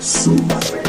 四百。